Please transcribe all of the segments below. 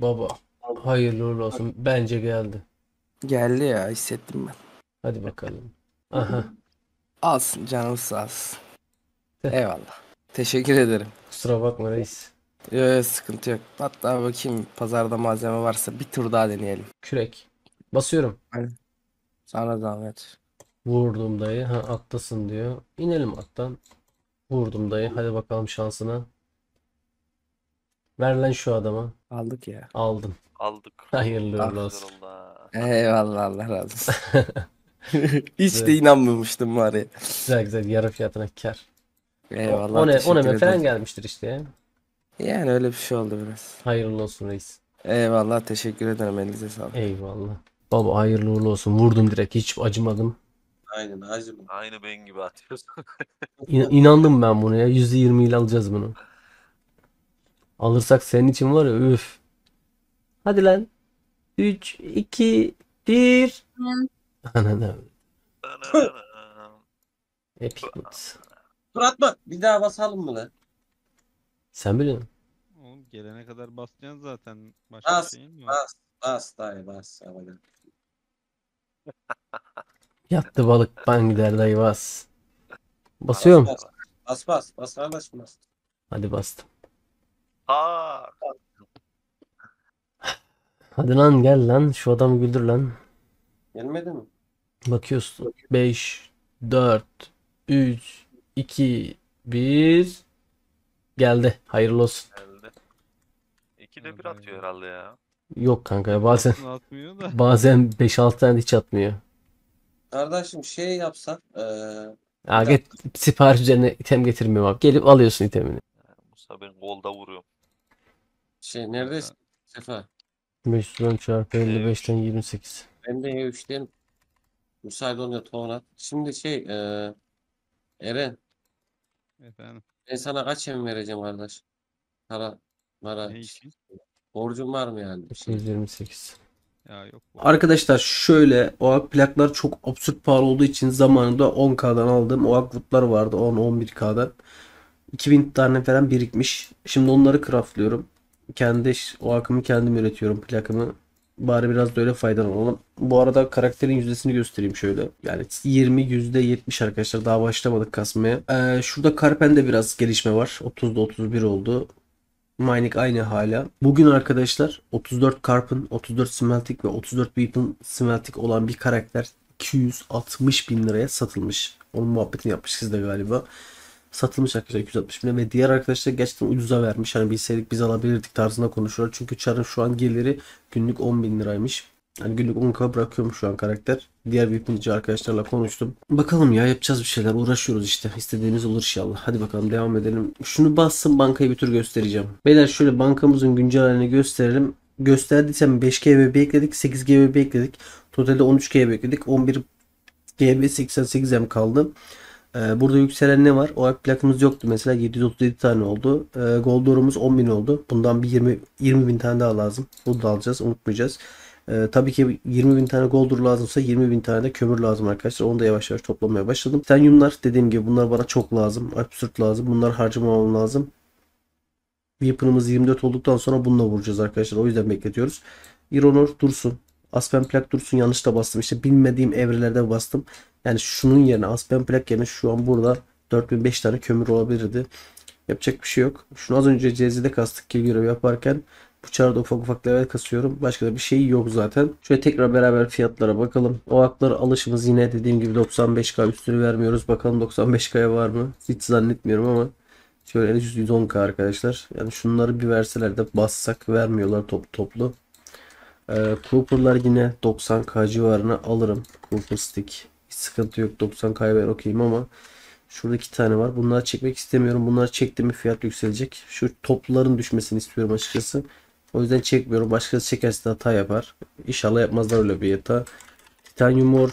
Baba hayırlı uğurlu olsun. Bence geldi. Geldi ya hissettim ben. Hadi bakalım. Aha. Alsın canımız sağ olsun. Eyvallah. Teşekkür ederim. Kusura bakma reis. Yok yok, sıkıntı yok. Hatta bakayım pazarda malzeme varsa bir tur daha deneyelim. Kürek. Basıyorum. Sana zahmet. Vurdum dayı. Ha atlasın diyor. İnelim attan. Vurdum dayı. Hadi bakalım şansına. Ver lan şu adama. Aldık ya. Aldım. Aldık. Hayırlı uğurlu olsun. Allah. Eyvallah Allah razı olsun. Hiç de inanmamıştım var ya. Güzel güzel yarı fiyatına kar. Eyvallah O ne, o teşekkür ne falan ederim. gelmiştir işte ya. Yani öyle bir şey oldu biraz. Hayırlı olsun reis. Eyvallah teşekkür ederim elinize sağlık. Eyvallah. Baba hayırlı uğurlu olsun. Vurdum direkt. Hiç acımadım. Aynen acım. Aynı ben gibi atıyorsun. İn- inandım ben buna ya. %20 ile alacağız bunu. Alırsak senin için var ya üf. Hadi lan. 3, 2, 1. Ananı. Epic Mix. Dur atma. Bir daha basalım mı lan? Sen biliyorsun. Oğlum gelene kadar basacaksın zaten. Başka Bas, şeyin mi var? Bas. Bas dayı bas. Hadi. Yattı balık ben gider dayı bas. Basıyorum. Bas bas. Bas bas kardeşim bas. Hadi bastım. Ha. Hadi lan gel lan. Şu adamı güldür lan. Gelmedi mi? Bakıyorsun. 5, 4, 3, 2, 1. Geldi. Hayırlı olsun. Geldi. İkide bir atıyor herhalde ya. Yok kanka bazen atmıyor da. bazen 5-6 tane hiç atmıyor. Kardeşim şey yapsak. eee Ya get, sipariş üzerine item getirmiyorum abi. Gelip alıyorsun itemini. Musa ben golda vuruyorum. Şey neredesin? Sefa. 510 çarpı 55'ten 28. Ben de E3'ten müsait olunca at. Şimdi şey eee Eren Efendim. ben sana kaç em vereceğim kardeş? Para, para. Ne için? Borcun var mı yani? Bir şey. 228. Ya yok. bu- Arkadaşlar şöyle OAK plaklar çok absürt pahalı olduğu için zamanında 10K'dan aldığım OAK wood'lar vardı 10-11K'dan. 2000 tane falan birikmiş. Şimdi onları craftlıyorum. Kendi ş- OAK'ımı kendim üretiyorum plakımı. Bari biraz da öyle faydalanalım. Bu arada karakterin yüzdesini göstereyim şöyle. Yani 20 %70 arkadaşlar daha başlamadık kasmaya. Ee, şurada Karpen'de biraz gelişme var. 30'da 31 oldu. Mining aynı hala. Bugün arkadaşlar 34 Carp'ın, 34 Smeltic ve 34 Weapon Smeltic olan bir karakter 260 bin liraya satılmış. Onun muhabbetini yapmış siz de galiba. Satılmış arkadaşlar 260 bin ve diğer arkadaşlar gerçekten ucuza vermiş. Hani bilseydik biz alabilirdik tarzında konuşuyorlar. Çünkü Char'ın şu an geliri günlük 10 bin liraymış. Yani günlük 10k bırakıyormuş şu an karakter. Diğer Weapon'cı arkadaşlarla konuştum. Bakalım ya yapacağız bir şeyler. Uğraşıyoruz işte. İstediğimiz olur inşallah. Hadi bakalım devam edelim. Şunu bassın bankayı bir tur göstereceğim. Beyler şöyle bankamızın güncel halini gösterelim. Gösterdiysem 5 GB ekledik. 8 GB ekledik. Totalde 13 GB ekledik. 11 GB 88M kaldı. Ee, burada yükselen ne var? O ak plakımız yoktu mesela 737 tane oldu. Ee, Gold Door'umuz 10.000 oldu. Bundan bir 20 20 bin tane daha lazım. Bunu da alacağız unutmayacağız. Ee, tabii ki 20 bin tane Gold Door lazımsa 20 bin tane de kömür lazım arkadaşlar. Onu da yavaş yavaş toplamaya başladım. Titanyumlar dediğim gibi bunlar bana çok lazım. Absürt lazım. Bunlar harcamamam lazım. Weapon'ımız 24 olduktan sonra bununla vuracağız arkadaşlar. O yüzden bekletiyoruz. Ironor dursun. Aspen plak dursun. Yanlış da bastım. İşte bilmediğim evrelerde bastım. Yani şunun yerine Aspen plak yerine şu an burada 4005 tane kömür olabilirdi. Yapacak bir şey yok. Şunu az önce CZ'de kastık kill görevi yaparken. Bıçağı da ufak ufak level kasıyorum. Başka da bir şey yok zaten. Şöyle tekrar beraber fiyatlara bakalım. O hakları alışımız yine dediğim gibi 95k üstünü vermiyoruz. Bakalım 95k'ya var mı? Hiç zannetmiyorum ama şöyle en üst 110k arkadaşlar. Yani şunları bir verseler de bassak vermiyorlar top toplu. Ee, Cooper'lar yine 90k civarına alırım. Cooper stick. Hiç sıkıntı yok. 90k'ya ben okeyim ama Şurada iki tane var. Bunları çekmek istemiyorum. Bunları çektiğimde fiyat yükselecek. Şu topluların düşmesini istiyorum açıkçası. O yüzden çekmiyorum. Başkası çekerse de hata yapar. İnşallah yapmazlar öyle bir hata. Titanium Ore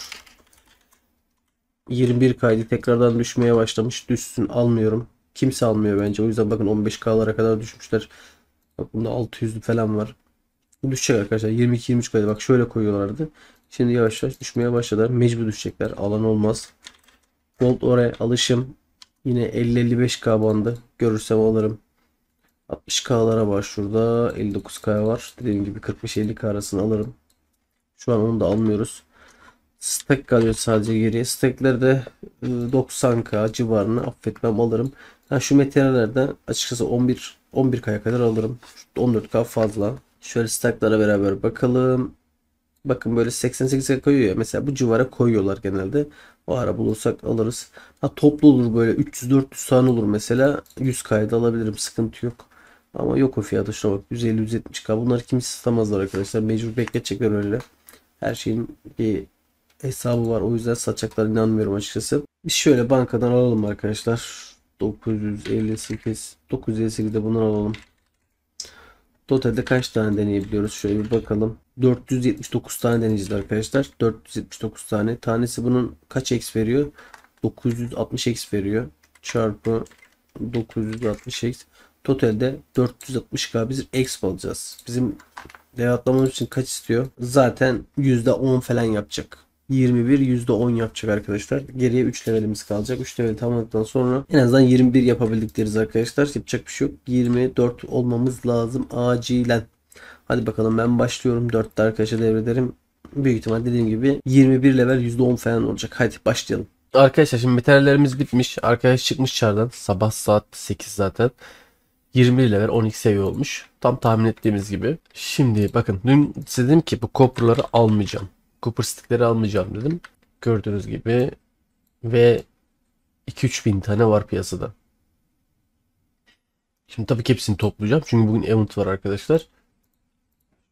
21 kaydı tekrardan düşmeye başlamış. Düşsün almıyorum. Kimse almıyor bence. O yüzden bakın 15K'lara kadar düşmüşler. Bak bunda 600 falan var. Düşecek arkadaşlar. 22-23 kaydı. Bak şöyle koyuyorlardı. Şimdi yavaş yavaş düşmeye başladılar. Mecbur düşecekler. Alan olmaz. Gold oraya alışım. Yine 50-55k bandı. Görürsem alırım. 60K'lara var şurada. 59K var. Dediğim gibi 45-50K arasını alırım. Şu an onu da almıyoruz. Stack kalıyor sadece geriye. Stack'leri de e, 90K civarını affetmem alırım. Ha, şu materyallerden açıkçası 11 11K'ya kadar alırım. 14K fazla. Şöyle stack'lara beraber bakalım. Bakın böyle 88'e koyuyor ya. Mesela bu civara koyuyorlar genelde. O ara bulursak alırız. Ha toplu olur böyle 300-400 tane olur mesela. 100 kayda alabilirim. Sıkıntı yok. Ama yok o fiyatı şuna bak. 150-170k. Bunları kimse satamazlar arkadaşlar. Mecbur bekletecekler öyle. Her şeyin bir hesabı var. O yüzden satacaklar inanmıyorum açıkçası. Biz şöyle bankadan alalım arkadaşlar. 958 958'de bunları alalım. Totalde kaç tane deneyebiliyoruz? Şöyle bir bakalım. 479 tane deneyeceğiz arkadaşlar. 479 tane. Tanesi bunun kaç x veriyor? 960 x veriyor. Çarpı 960 x. Totalde 460k biz exp alacağız. Bizim devamlamamız için kaç istiyor? Zaten %10 falan yapacak. 21 %10 yapacak arkadaşlar. Geriye 3 levelimiz kalacak. 3 level tamamladıktan sonra en azından 21 yapabildik deriz arkadaşlar. Yapacak bir şey yok. 24 olmamız lazım acilen. Hadi bakalım ben başlıyorum. 4'te arkadaşa devrederim. Büyük ihtimal dediğim gibi 21 level %10 falan olacak. Hadi başlayalım. Arkadaşlar şimdi materyallerimiz bitmiş. Arkadaş çıkmış çardan. Sabah saat 8 zaten. 21 level 12 seviye olmuş. Tam tahmin ettiğimiz gibi. Şimdi bakın dün dedim ki bu copper'ları almayacağım. Copper stickleri almayacağım dedim. Gördüğünüz gibi ve 2-3 bin tane var piyasada. Şimdi tabii ki hepsini toplayacağım. Çünkü bugün event var arkadaşlar.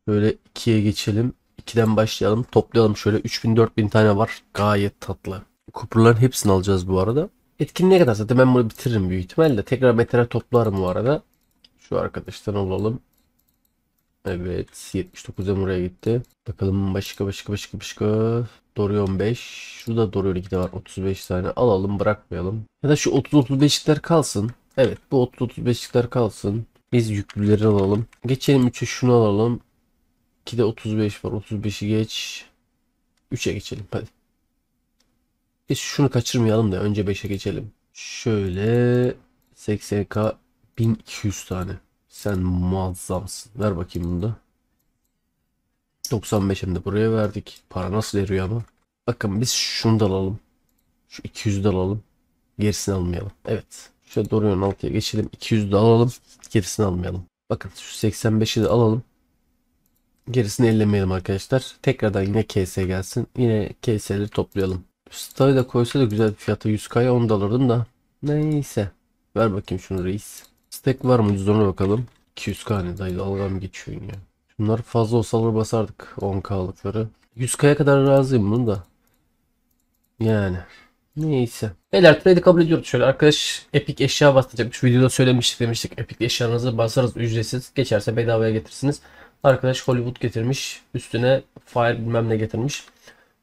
Böyle 2'ye geçelim. 2'den başlayalım. Toplayalım şöyle 3000-4000 tane var. Gayet tatlı. Copper'ların hepsini alacağız bu arada. Etkinliğe kadar zaten ben bunu bitiririm büyük ihtimalle. Tekrar materyal toplarım bu arada. Şu arkadaştan alalım. Evet 79'a buraya gitti. Bakalım başka başka başka başka. Dorion 5. Şurada Dorion 2 de var. 35 tane alalım bırakmayalım. Ya da şu 30-35'likler kalsın. Evet bu 30-35'likler kalsın. Biz yüklüleri alalım. Geçelim 3'e şunu alalım. 2'de 35 var. 35'i geç. 3'e geçelim hadi. Biz şunu kaçırmayalım da önce 5'e geçelim. Şöyle 80k 1200 tane. Sen muazzamsın. Ver bakayım bunu da. 95 hem de buraya verdik. Para nasıl eriyor ama. Bakın biz şunu da alalım. Şu 200'ü de alalım. Gerisini almayalım. Evet. Şöyle Dorion 6'ya geçelim. 200'ü de alalım. Gerisini almayalım. Bakın şu 85'i de alalım. Gerisini ellemeyelim arkadaşlar. Tekrardan yine KS gelsin. Yine KS'leri toplayalım. Star'ı da koysa da güzel bir fiyata 100k'ya onu da alırdım da. Neyse. Ver bakayım şunu reis. Stack var mı ucuzlarına bakalım. 200k ne dayı dalga mı geçiyorsun ya. Şunlar fazla olsalar basardık 10k'lıkları. 100k'ya kadar razıyım bunun da. Yani. Neyse. Beyler trade'i kabul ediyoruz şöyle. Arkadaş Epic eşya bastıracakmış. Videoda söylemiştik demiştik. Epic eşyanızı basarız ücretsiz. Geçerse bedavaya getirirsiniz. Arkadaş Hollywood getirmiş. Üstüne fire bilmem ne getirmiş.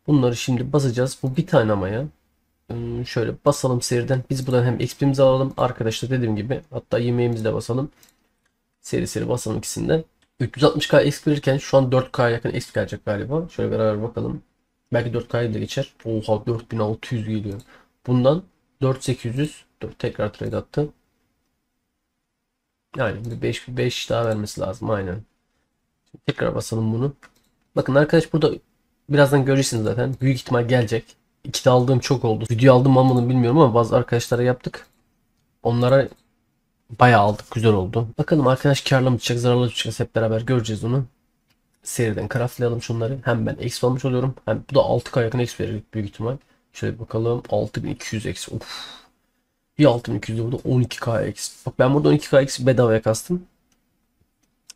Bunları şimdi basacağız. Bu bir tane ama ya. Hmm, Şöyle basalım seriden. Biz buradan hem XP'mizi alalım. Arkadaşlar dediğim gibi. Hatta yemeğimizi de basalım. Seri seri basalım ikisinden. 360k XP verirken şu an 4K'ya yakın XP gelecek galiba. Şöyle beraber bakalım. Belki 4K'ya da geçer. Oha 4600 geliyor. Bundan 4800 dur tekrar trade attı. Yani bir 5 5 daha vermesi lazım aynen. Şimdi tekrar basalım bunu. Bakın arkadaş burada birazdan göreceksiniz zaten. Büyük ihtimal gelecek. İki de aldığım çok oldu. Video aldım almadım bilmiyorum ama bazı arkadaşlara yaptık. Onlara bayağı aldık. Güzel oldu. Bakalım arkadaş karlı mı çıkacak, zararlı mı çıkacak hep beraber göreceğiz onu. Seriden craftlayalım şunları. Hem ben X almış oluyorum. Hem bu da 6K yakın X verir büyük ihtimal. Şöyle bakalım. 6200 X. Uf. Bir 6200 de burada 12K X. Bak ben burada 12K X bedavaya kastım.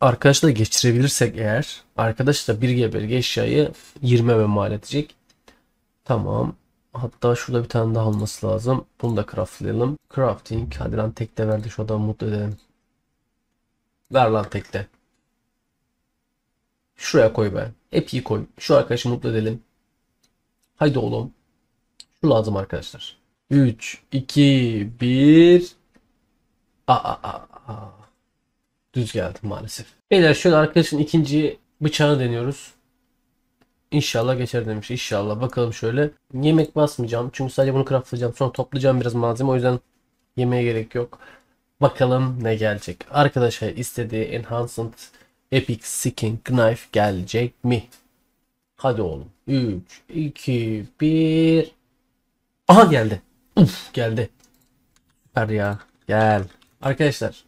Arkadaşla geçirebilirsek eğer arkadaş da 1 GB'lik eşyayı 20 ve mal edecek. Tamam. Hatta şurada bir tane daha olması lazım. Bunu da craftlayalım. Crafting. Hadi lan tekte verdi şu adamı mutlu edelim. Ver lan tekte. Şuraya koy be. Epi'yi koy. Şu arkadaşı mutlu edelim. Haydi oğlum. Şu lazım arkadaşlar. 3, 2, 1. Aa, aa, aa. Düz geldi maalesef. Beyler şöyle arkadaşın ikinci bıçağını deniyoruz. İnşallah geçer demiş. İnşallah. Bakalım şöyle. Yemek basmayacağım. Çünkü sadece bunu craftlayacağım. Sonra toplayacağım biraz malzeme. O yüzden yemeğe gerek yok. Bakalım ne gelecek. Arkadaşlar istediği Enhanced Epic Skin Knife gelecek mi? Hadi oğlum. 3, 2, 1. Aha geldi. Uf geldi. Süper ya. Gel. Arkadaşlar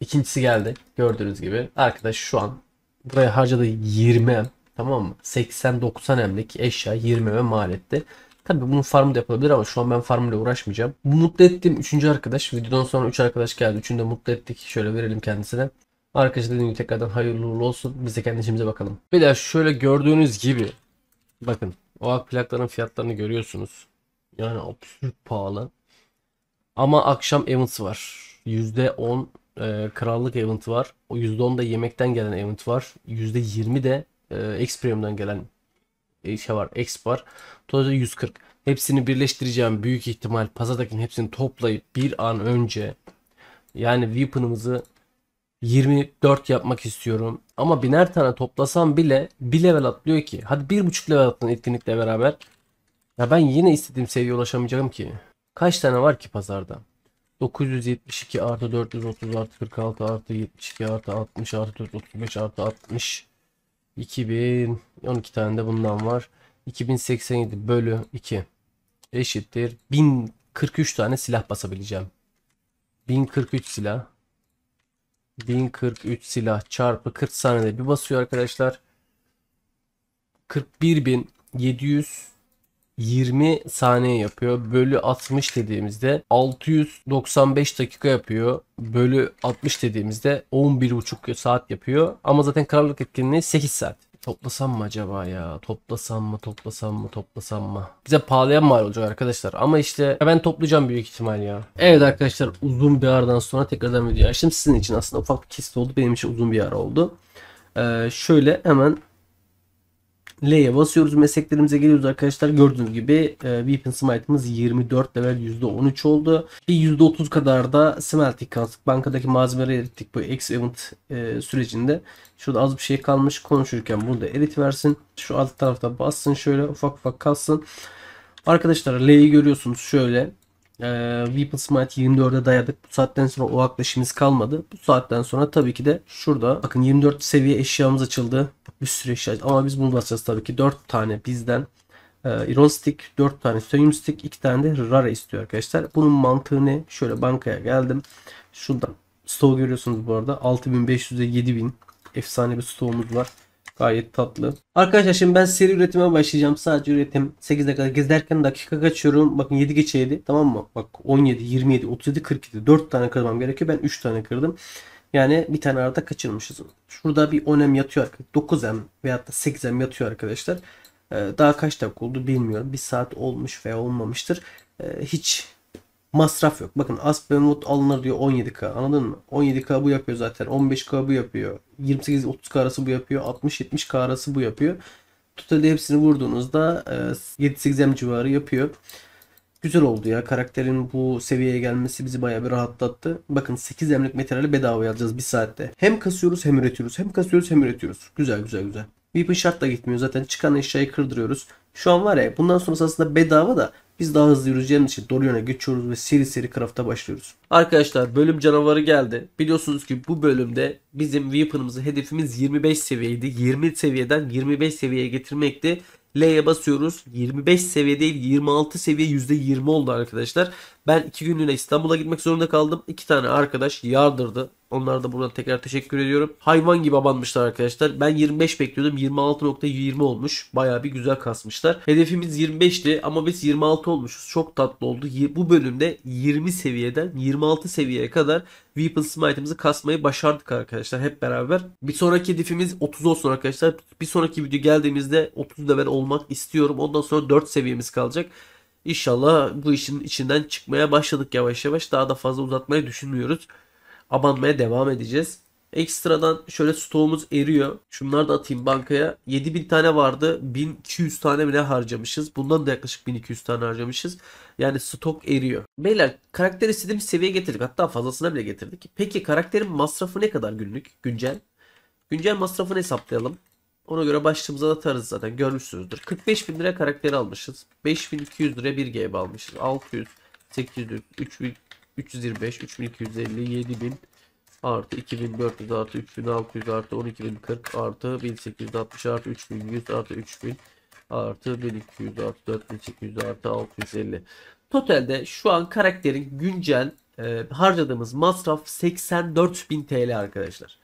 ikincisi geldi. Gördüğünüz gibi. Arkadaş şu an buraya harcadığı 20 em. Tamam mı? 80-90 emlik eşya 20 em mal etti. Tabii bunun farmı da yapılabilir ama şu an ben farmla uğraşmayacağım. Bu mutlu ettiğim 3. arkadaş. Videodan sonra 3 arkadaş geldi. Üçünü de mutlu ettik. Şöyle verelim kendisine. Arkadaşlar dediğim gibi tekrardan hayırlı uğurlu olsun. Biz de kendi işimize bakalım. Bir de şöyle gördüğünüz gibi bakın o ak plakların fiyatlarını görüyorsunuz. Yani absürt pahalı. Ama akşam events var. %10 e, krallık event var. O %10 da yemekten gelen event var. %20 de e, X Premium'dan gelen e, şey var. X var. Totalde 140. Hepsini birleştireceğim. Büyük ihtimal pazardakinin hepsini toplayıp bir an önce yani weapon'ımızı 24 yapmak istiyorum. Ama biner tane toplasam bile bir level atlıyor ki. Hadi bir buçuk level atlan etkinlikle beraber. Ya ben yine istediğim seviyeye ulaşamayacağım ki. Kaç tane var ki pazarda? 972 artı 430 artı 46 artı 72 artı 60 artı 435 artı 60 2000 12 tane de bundan var. 2087 bölü 2 eşittir 1043 tane silah basabileceğim. 1043 silah 1043 silah çarpı 40 saniyede bir basıyor arkadaşlar. 41.720 saniye yapıyor. Bölü 60 dediğimizde 695 dakika yapıyor. Bölü 60 dediğimizde 11,5 saat yapıyor. Ama zaten kararlılık etkinliği 8 saat. Toplasam mı acaba ya? Toplasam mı? Toplasam mı? Toplasam mı? Bize pahalıya mal olacak arkadaşlar. Ama işte ben toplayacağım büyük ihtimal ya. Evet arkadaşlar uzun bir aradan sonra tekrardan video açtım. Sizin için aslında ufak bir kesit oldu. Benim için uzun bir ara oldu. Ee, şöyle hemen L'ye basıyoruz. Mesleklerimize geliyoruz arkadaşlar. Gördüğünüz gibi e, Weapon Smite'ımız 24 level %13 oldu. Bir %30 kadar da smelting kastık. Bankadaki malzemeleri erittik bu X event e, sürecinde. Şurada az bir şey kalmış. Konuşurken bunu da erit versin. Şu alt tarafta bassın şöyle ufak ufak kalsın. Arkadaşlar L'yi görüyorsunuz şöyle. Ee, Weapon Smite 24'e dayadık. Bu saatten sonra o yaklaşımımız kalmadı. Bu saatten sonra tabii ki de şurada bakın 24 seviye eşyamız açıldı. Bir sürü eşya ama biz bunu basacağız tabii ki 4 tane bizden e, Iron Stick, 4 tane Stonium Stick, 2 tane de Rare istiyor arkadaşlar. Bunun mantığı ne? Şöyle bankaya geldim. Şuradan stoğu görüyorsunuz bu arada. 6500'e 7000 efsane bir stoğumuz var. Gayet tatlı. Arkadaşlar şimdi ben seri üretime başlayacağım. Sadece üretim 8'e kadar gezerken dakika kaçıyorum. Bakın 7 geçe 7 tamam mı? Bak 17, 27, 37, 47. 4 tane kırmam gerekiyor. Ben 3 tane kırdım. Yani bir tane arada kaçırmışız. Şurada bir 10M yatıyor. 9M veyahut da 8M yatıyor arkadaşlar. Ee, daha kaç dakika oldu bilmiyorum. Bir saat olmuş veya olmamıştır. Ee, hiç masraf yok. Bakın Aspenwood alınır diyor 17K anladın mı? 17K bu yapıyor zaten. 15K bu yapıyor. 28-30K arası bu yapıyor. 60-70K arası bu yapıyor. Totalde hepsini vurduğunuzda e, 7-8M civarı yapıyor. Güzel oldu ya. Karakterin bu seviyeye gelmesi bizi bayağı bir rahatlattı. Bakın 8 emlik materyali bedava alacağız bir saatte. Hem kasıyoruz hem üretiyoruz. Hem kasıyoruz hem üretiyoruz. Güzel güzel güzel. Weapon şart da gitmiyor. Zaten çıkan eşyayı kırdırıyoruz. Şu an var ya bundan sonrası aslında bedava da biz daha hızlı yürüyeceğimiz için yöne geçiyoruz ve seri seri craft'a başlıyoruz. Arkadaşlar bölüm canavarı geldi. Biliyorsunuz ki bu bölümde bizim weapon'ımızı hedefimiz 25 seviyeydi. 20 seviyeden 25 seviyeye getirmekti. L'ye basıyoruz. 25 seviye değil 26 seviye %20 oldu arkadaşlar. Ben 2 günlüğüne İstanbul'a gitmek zorunda kaldım. 2 tane arkadaş yardırdı. Onlara da buradan tekrar teşekkür ediyorum. Hayvan gibi abanmışlar arkadaşlar. Ben 25 bekliyordum. 26.20 olmuş. Bayağı bir güzel kasmışlar. Hedefimiz 25'ti ama biz 26 olmuşuz. Çok tatlı oldu. Bu bölümde 20 seviyeden 26 seviyeye kadar Weapon Smite'ımızı kasmayı başardık arkadaşlar hep beraber. Bir sonraki hedefimiz 30 olsun arkadaşlar. Bir sonraki video geldiğimizde 30 level olmak istiyorum. Ondan sonra 4 seviyemiz kalacak. İnşallah bu işin içinden çıkmaya başladık yavaş yavaş. Daha da fazla uzatmayı düşünmüyoruz. Abanmaya devam edeceğiz. Ekstradan şöyle stoğumuz eriyor. Şunları da atayım bankaya. 7000 tane vardı. 1200 tane bile harcamışız. Bundan da yaklaşık 1200 tane harcamışız. Yani stok eriyor. Beyler karakter istediğimiz seviyeye getirdik. Hatta fazlasına bile getirdik. Peki karakterin masrafı ne kadar günlük? Güncel. Güncel masrafını hesaplayalım. Ona göre başlığımıza atarız zaten. Görmüşsünüzdür. 45 bin lira karakteri almışız. 5200 lira bir GB almışız. 600, 800, 3000, 325, 3250, 7000 artı 2400 artı 3600 artı 12040 artı 1860 artı 3100 artı 3000 artı 1200 artı 4800 artı 650. Totalde şu an karakterin güncel e, harcadığımız masraf 84.000 TL arkadaşlar.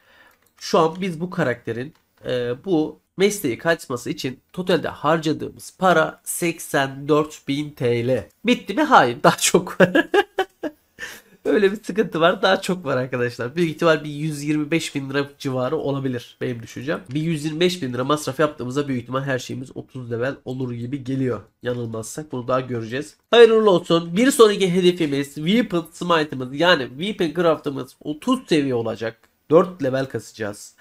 Şu an biz bu karakterin e, bu mesleği kaçması için totalde harcadığımız para 84.000 TL. Bitti mi? Hayır. Daha çok. Öyle bir sıkıntı var. Daha çok var arkadaşlar. Büyük ihtimal bir 125 bin lira civarı olabilir benim düşüncem. Bir 125 bin lira masraf yaptığımızda büyük ihtimal her şeyimiz 30 level olur gibi geliyor. Yanılmazsak bunu daha göreceğiz. Hayırlı olsun. Bir sonraki hedefimiz Weapon Smite'ımız yani Weapon Craft'ımız 30 seviye olacak. 4 level kasacağız.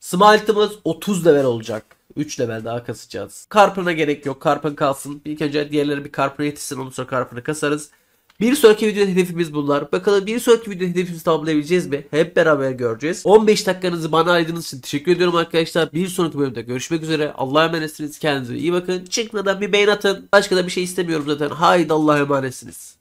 Smite'ımız 30 level olacak. 3 level daha kasacağız. Karpına gerek yok. Karpın kalsın. İlk önce diğerleri bir karpına yetişsin. Ondan sonra karpını kasarız. Bir sonraki videoda hedefimiz bunlar. Bakalım bir sonraki videoda hedefimizi tamamlayabileceğiz mi? Hep beraber göreceğiz. 15 dakikanızı bana ayırdığınız için teşekkür ediyorum arkadaşlar. Bir sonraki bölümde görüşmek üzere. Allah'a emanetsiniz. Kendinize iyi bakın. Çıkmadan bir beğen atın. Başka da bir şey istemiyorum zaten. Haydi Allah'a emanetsiniz.